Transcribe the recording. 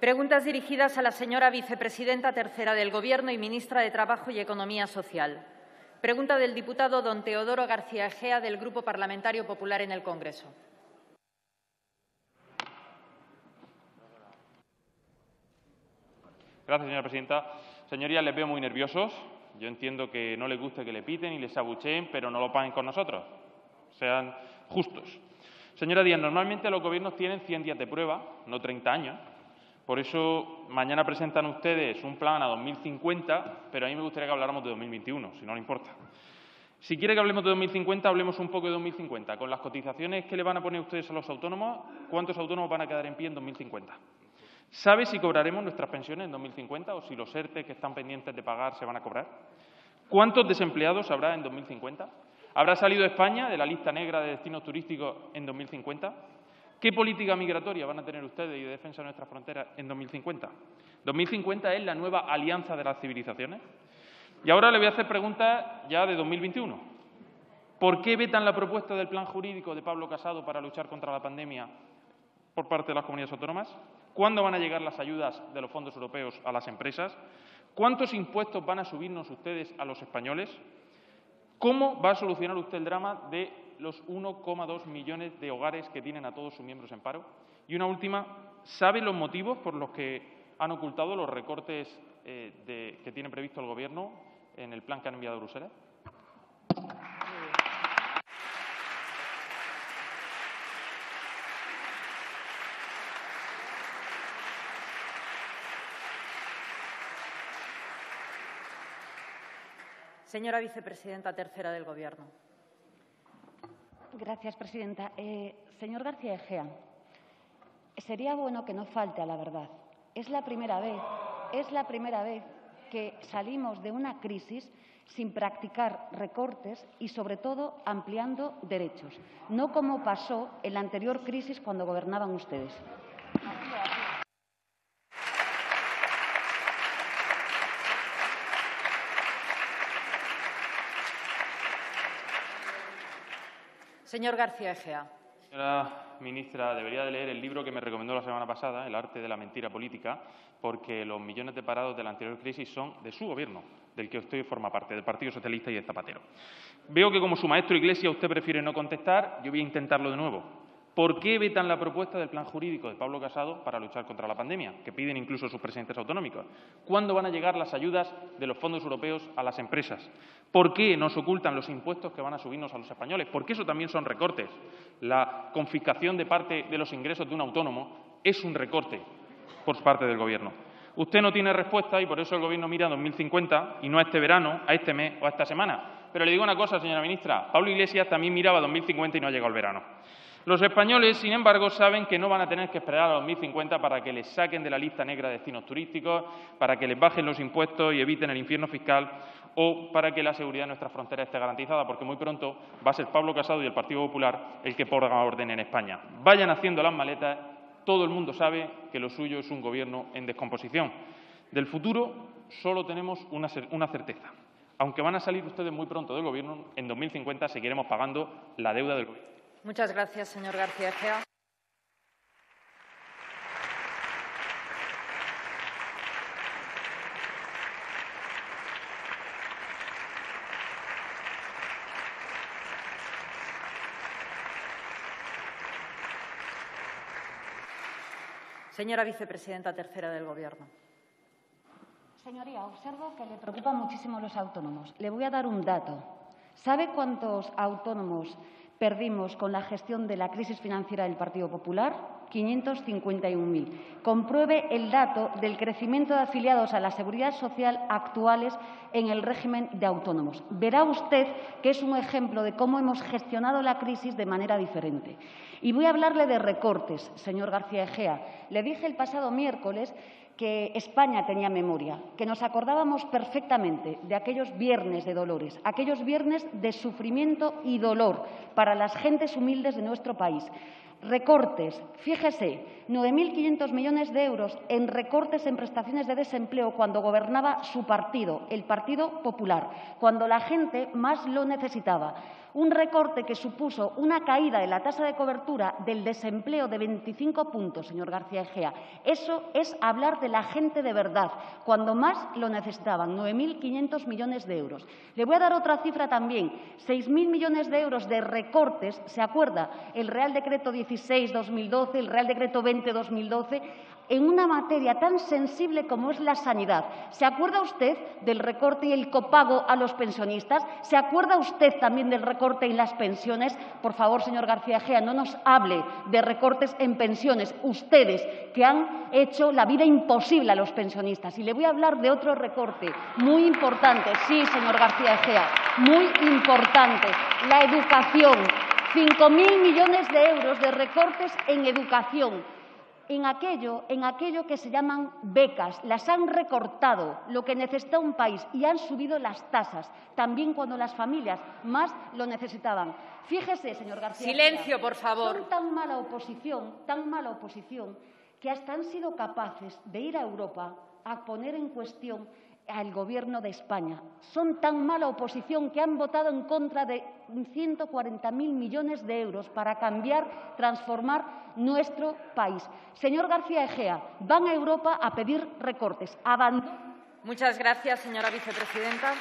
Preguntas dirigidas a la señora vicepresidenta tercera del Gobierno y ministra de Trabajo y Economía Social. Pregunta del diputado don Teodoro García Egea del Grupo Parlamentario Popular en el Congreso. Gracias, señora presidenta. Señorías, les veo muy nerviosos. Yo entiendo que no les guste que le piten y les abucheen, pero no lo paguen con nosotros. Sean justos. Señora Díaz, normalmente los gobiernos tienen 100 días de prueba, no 30 años. Por eso mañana presentan ustedes un plan a 2050, pero a mí me gustaría que habláramos de 2021, si no le importa. Si quiere que hablemos de 2050, hablemos un poco de 2050. Con las cotizaciones que le van a poner ustedes a los autónomos, ¿cuántos autónomos van a quedar en pie en 2050? ¿Sabe si cobraremos nuestras pensiones en 2050 o si los ERTE que están pendientes de pagar se van a cobrar? ¿Cuántos desempleados habrá en 2050? ¿Habrá salido España de la lista negra de destinos turísticos en 2050? ¿Qué política migratoria van a tener ustedes y de defensa de nuestras fronteras en 2050? ¿2050 es la nueva alianza de las civilizaciones? Y ahora le voy a hacer preguntas ya de 2021. ¿Por qué vetan la propuesta del plan jurídico de Pablo Casado para luchar contra la pandemia por parte de las comunidades autónomas? ¿Cuándo van a llegar las ayudas de los fondos europeos a las empresas? ¿Cuántos impuestos van a subirnos ustedes a los españoles? ¿Cómo va a solucionar usted el drama de los 1,2 millones de hogares que tienen a todos sus miembros en paro? Y una última, ¿sabe los motivos por los que han ocultado los recortes eh, que tiene previsto el Gobierno en el plan que han enviado a Bruselas? Señora vicepresidenta tercera del Gobierno. Gracias, presidenta. Eh, señor García Egea, sería bueno que no falte a la verdad. Es la primera vez, es la primera vez que salimos de una crisis sin practicar recortes y, sobre todo, ampliando derechos, no como pasó en la anterior crisis cuando gobernaban ustedes. Señor García Egea. Señora ministra, debería de leer el libro que me recomendó la semana pasada, El arte de la mentira política, porque los millones de parados de la anterior crisis son de su gobierno, del que usted forma parte, del Partido Socialista y de Zapatero. Veo que como su maestro Iglesia usted prefiere no contestar, yo voy a intentarlo de nuevo. ¿Por qué vetan la propuesta del plan jurídico de Pablo Casado para luchar contra la pandemia, que piden incluso sus presidentes autonómicos? ¿Cuándo van a llegar las ayudas de los fondos europeos a las empresas? ¿Por qué nos ocultan los impuestos que van a subirnos a los españoles? Porque eso también son recortes. La confiscación de parte de los ingresos de un autónomo es un recorte por parte del Gobierno. Usted no tiene respuesta y por eso el Gobierno mira a 2050 y no a este verano, a este mes o a esta semana. Pero le digo una cosa, señora ministra. Pablo Iglesias también miraba a 2050 y no ha llegado el verano. Los españoles, sin embargo, saben que no van a tener que esperar a 2050 para que les saquen de la lista negra de destinos turísticos, para que les bajen los impuestos y eviten el infierno fiscal o para que la seguridad de nuestras fronteras esté garantizada, porque muy pronto va a ser Pablo Casado y el Partido Popular el que ponga orden en España. Vayan haciendo las maletas, todo el mundo sabe que lo suyo es un gobierno en descomposición. Del futuro solo tenemos una, una certeza. Aunque van a salir ustedes muy pronto del gobierno, en 2050 seguiremos pagando la deuda del gobierno. Muchas gracias, señor García. Señora vicepresidenta tercera del Gobierno. Señoría, observo que le preocupan muchísimo los autónomos. Le voy a dar un dato. ¿Sabe cuántos autónomos perdimos con la gestión de la crisis financiera del Partido Popular? 551.000. Compruebe el dato del crecimiento de afiliados a la seguridad social actuales en el régimen de autónomos. Verá usted que es un ejemplo de cómo hemos gestionado la crisis de manera diferente. Y voy a hablarle de recortes, señor García Egea. Le dije el pasado miércoles que España tenía memoria, que nos acordábamos perfectamente de aquellos viernes de dolores, aquellos viernes de sufrimiento y dolor para las gentes humildes de nuestro país. Recortes, fíjese, 9.500 millones de euros en recortes en prestaciones de desempleo cuando gobernaba su partido, el Partido Popular, cuando la gente más lo necesitaba. Un recorte que supuso una caída de la tasa de cobertura del desempleo de 25 puntos, señor García Egea. Eso es hablar de la gente de verdad, cuando más lo necesitaban, 9.500 millones de euros. Le voy a dar otra cifra también, 6.000 millones de euros de recortes, ¿se acuerda? El Real Decreto 16-2012, el Real Decreto 20-2012, en una materia tan sensible como es la sanidad. ¿Se acuerda usted del recorte y el copago a los pensionistas? ¿Se acuerda usted también del recorte en las pensiones? Por favor, señor García Gea, no nos hable de recortes en pensiones. Ustedes que han hecho la vida imposible a los pensionistas. Y le voy a hablar de otro recorte muy importante. Sí, señor García Gea, muy importante. La educación. 5.000 millones de euros de recortes en educación en aquello, en aquello que se llaman becas. Las han recortado, lo que necesita un país, y han subido las tasas, también cuando las familias más lo necesitaban. Fíjese, señor García. Silencio, por favor. Son tan mala oposición, tan mala oposición, que hasta han sido capaces de ir a Europa a poner en cuestión al Gobierno de España. Son tan mala oposición que han votado en contra de 140.000 millones de euros para cambiar, transformar nuestro país. Señor García Egea, van a Europa a pedir recortes. Muchas gracias, señora vicepresidenta.